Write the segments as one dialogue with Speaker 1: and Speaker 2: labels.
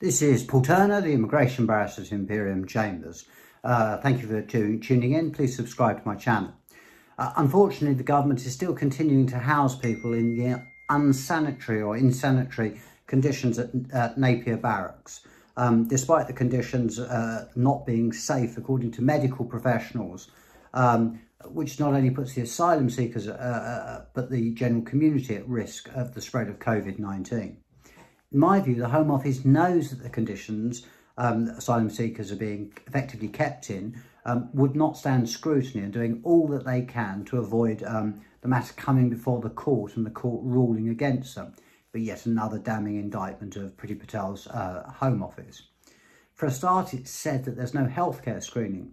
Speaker 1: This is Paul Turner, the immigration barrister at Imperium Chambers. Uh, thank you for tuning in. Please subscribe to my channel. Uh, unfortunately, the government is still continuing to house people in the unsanitary or insanitary conditions at, at Napier Barracks. Um, despite the conditions uh, not being safe, according to medical professionals, um, which not only puts the asylum seekers, uh, uh, but the general community at risk of the spread of COVID-19 in my view, the Home Office knows that the conditions um, asylum seekers are being effectively kept in um, would not stand scrutiny and doing all that they can to avoid um, the matter coming before the court and the court ruling against them. But yet another damning indictment of Priti Patel's uh, Home Office. For a start, it's said that there's no healthcare screening.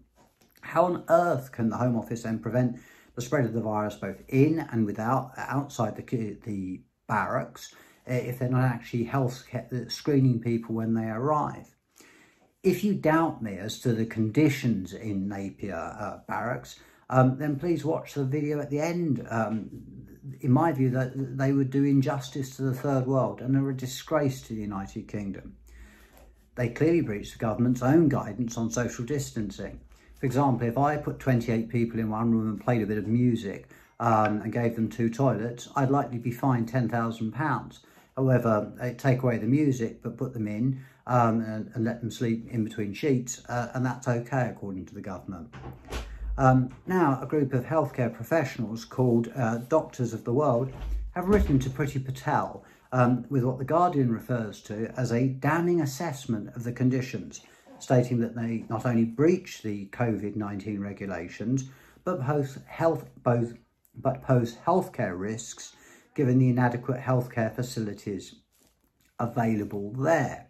Speaker 1: How on earth can the Home Office then prevent the spread of the virus both in and without outside the, the barracks if they're not actually health screening people when they arrive. If you doubt me as to the conditions in Napier uh, Barracks, um, then please watch the video at the end. Um, in my view, that they would do injustice to the third world and are a disgrace to the United Kingdom. They clearly breach the government's own guidance on social distancing. For example, if I put 28 people in one room and played a bit of music um, and gave them two toilets, I'd likely be fined £10,000. However, take away the music, but put them in um, and, and, let them sleep in between sheets, uh, and that's okay according to the government. Um, now, a group of healthcare professionals called uh, Doctors of the World have written to Priti Patel um, with what The Guardian refers to as a damning assessment of the conditions, stating that they not only breach the COVID-19 regulations, but pose health both but pose healthcare risks given the inadequate healthcare facilities available there.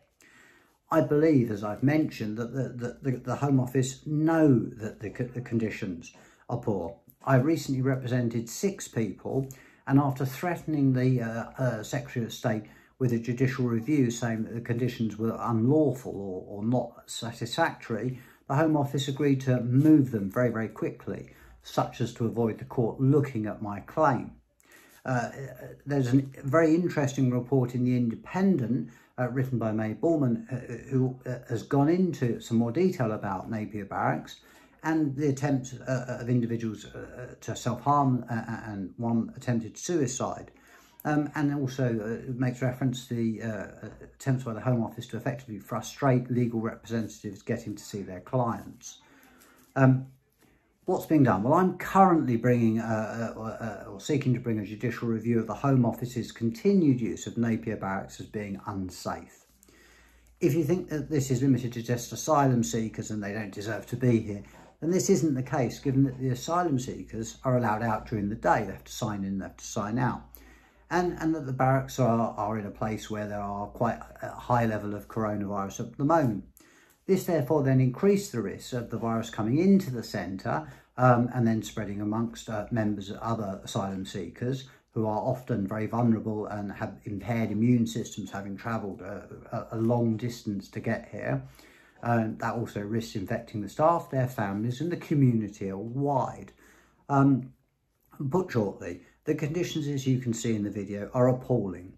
Speaker 1: I believe, as I've mentioned, that the, the, the Home Office know that the, the conditions are poor. I recently represented six people and after threatening the uh, uh, Secretary of State with a judicial review saying that the conditions were unlawful or, or not satisfactory, the Home Office agreed to move them very, very quickly, such as to avoid the court looking at my claim. Uh, there's a very interesting report in The Independent uh, written by May Bulman uh, who uh, has gone into some more detail about Napier Barracks and the attempt uh, of individuals to self-harm and one attempted suicide. Um, and also makes reference to the attempts by the Home Office to effectively frustrate legal representatives getting to see their clients. Um, What's being done? Well, I'm currently bringing uh, uh, uh, or seeking to bring a judicial review of the Home Office's continued use of Napier Barracks as being unsafe. If you think that this is limited to just asylum seekers and they don't deserve to be here, then this isn't the case, given that the asylum seekers are allowed out during the day. They have to sign in, they have to sign out. And, and that the barracks are, are in a place where there are quite a high level of coronavirus at the moment. This therefore then increased the risk of the virus coming into the centre um, and then spreading amongst uh, members of other asylum seekers who are often very vulnerable and have impaired immune systems having travelled a, a, long distance to get here. Um, that also risks infecting the staff, their families and the community wide. Um, put shortly, the conditions as you can see in the video are appalling.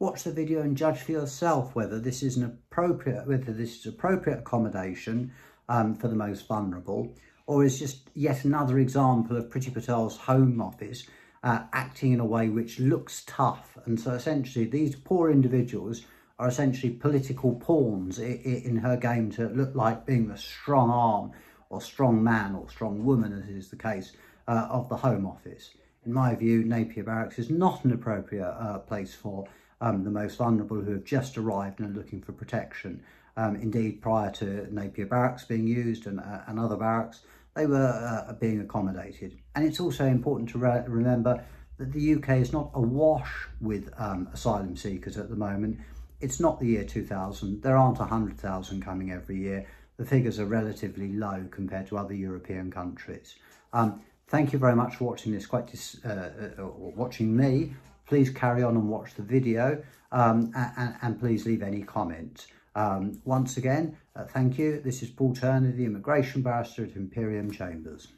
Speaker 1: Watch the video and judge for yourself whether this is an appropriate, whether this is appropriate accommodation um, for the most vulnerable, or is just yet another example of Priti Patel's Home Office uh, acting in a way which looks tough. And so essentially these poor individuals are essentially political pawns in her game to look like being the strong arm or strong man or strong woman, as is the case, uh, of the Home Office. In my view, Napier Barracks is not an appropriate uh, place for um, the most vulnerable who have just arrived and are looking for protection. Um, indeed, prior to Napier Barracks being used and, uh, and other barracks, they were uh, being accommodated. And it's also important to re remember that the UK is not awash with um, asylum seekers at the moment. It's not the year 2000. There aren't 100,000 coming every year. The figures are relatively low compared to other European countries. Um, thank you very much for watching this, quite uh, uh, watching me please carry on and watch the video um, and, and, please leave any comments. Um, once again, uh, thank you. This is Paul Turner, the immigration barrister at Imperium Chambers.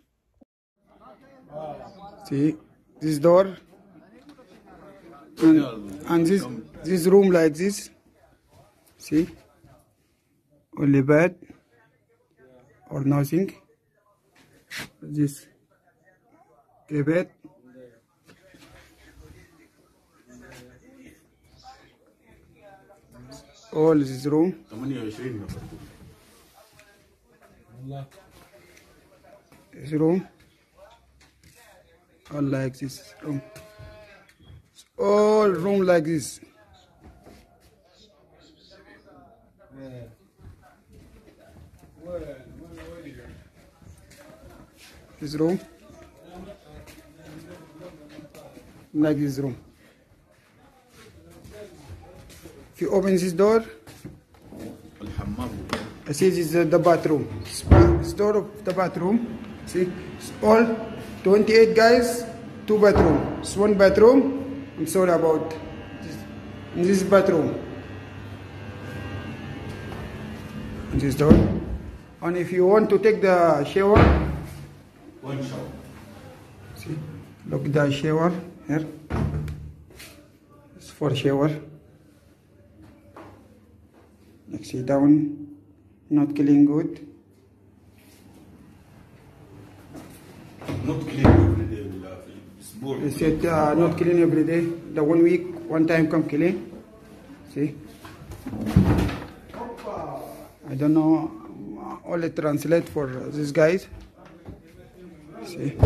Speaker 2: See, this door and, and this, this room like this, see, only bed or nothing. This bed. All
Speaker 3: is wrong.
Speaker 2: It's wrong. All like this wrong. It's all wrong like this. It's wrong. Like this room. he opens his door I see this is eh, the bathroom. It's door of the bathroom. See it's all 28 guys two bathroom. It's one bathroom I'm sorry about this, this bathroom. This door. And if you want to take the shower
Speaker 3: one shower.
Speaker 2: see look the shower here. It's for shower like sit down. Not killing good.
Speaker 3: Not killing every day
Speaker 2: it's said uh, not killing every day. The one week one time come killing. Eh? see? I don't know. Only translate for these guys. See?